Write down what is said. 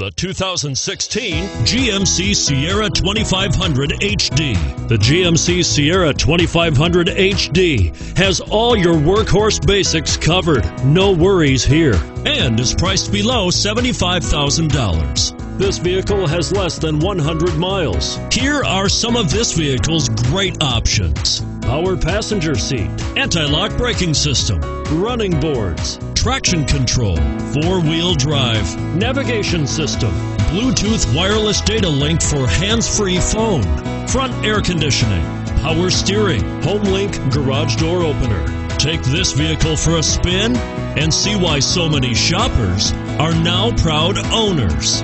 The 2016 GMC Sierra 2500 HD. The GMC Sierra 2500 HD has all your workhorse basics covered. No worries here. And is priced below $75,000. This vehicle has less than 100 miles. Here are some of this vehicle's great options. Power passenger seat, anti-lock braking system, running boards, traction control, four-wheel drive, navigation system, Bluetooth wireless data link for hands-free phone, front air conditioning, power steering, HomeLink garage door opener. Take this vehicle for a spin and see why so many shoppers are now proud owners.